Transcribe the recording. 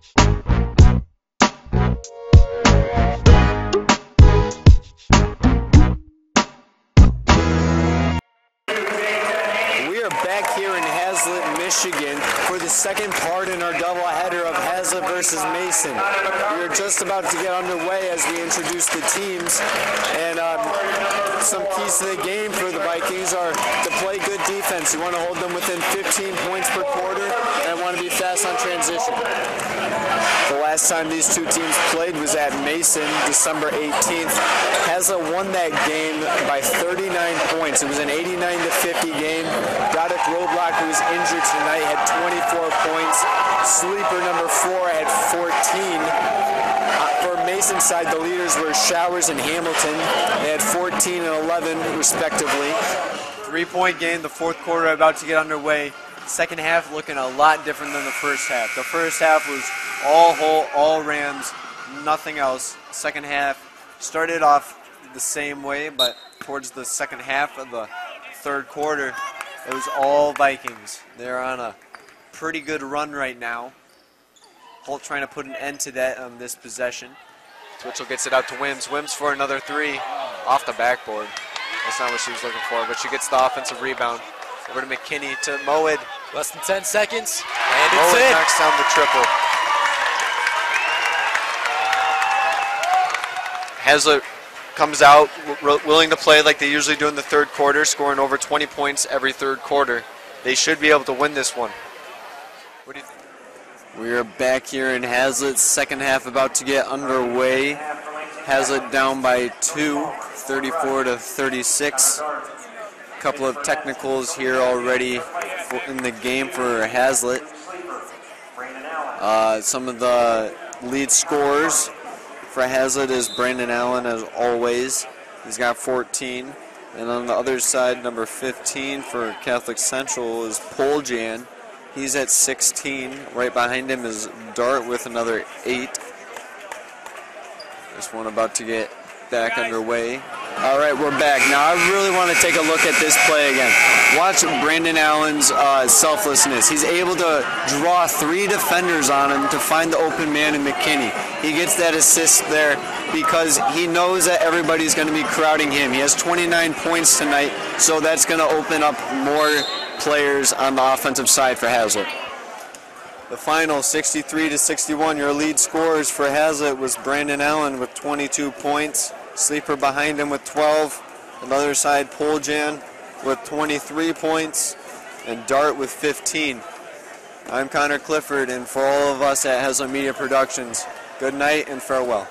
We are back here in Haslett, Michigan for the second part in our doubleheader of Haslett versus Mason. We are just about to get underway as we introduce the teams. And um, some keys to the game for the Vikings are to play good defense. You want to hold them within 15 points per quarter and want to be fast on transition. The last time these two teams played was at Mason, December 18th. Haslett won that game by 39 points. It was an 89 to 50 game. Dodick Roadblock, who was injured tonight, had 24 points. Sleeper number four had 14. Uh, for Mason side, the leaders were Showers and Hamilton. They had 14 and 11 respectively. Three-point game, the fourth quarter about to get underway. Second half looking a lot different than the first half. The first half was all Holt, all Rams, nothing else. Second half started off the same way, but towards the second half of the third quarter, it was all Vikings. They're on a pretty good run right now. Holt trying to put an end to that on this possession. Twitchell gets it out to Wims. Wims for another three off the backboard. That's not what she was looking for, but she gets the offensive rebound. Over to McKinney to Moed. Less than 10 seconds, and it's Moed in. knocks down the triple. Haslett comes out willing to play like they usually do in the third quarter, scoring over 20 points every third quarter. They should be able to win this one. What do you think? We are back here in Haslett, second half about to get underway. Haslett down by two, 34 to 36. A Couple of technicals here already in the game for Haslett. Uh, some of the lead scorers for Haslett is Brandon Allen, as always. He's got 14. And on the other side, number 15 for Catholic Central is Poljan. He's at 16. Right behind him is Dart with another 8. This one about to get back underway. All right, we're back. Now, I really want to take a look at this play again. Watch Brandon Allen's uh, selflessness. He's able to draw three defenders on him to find the open man in McKinney. He gets that assist there because he knows that everybody's going to be crowding him. He has 29 points tonight, so that's going to open up more players on the offensive side for Haslett. The final 63 to 61. Your lead scorers for Haslett was Brandon Allen with 22 points. Sleeper behind him with 12. On the other side, Poljan with 23 points, and Dart with 15. I'm Conor Clifford, and for all of us at Haslett Media Productions, good night and farewell.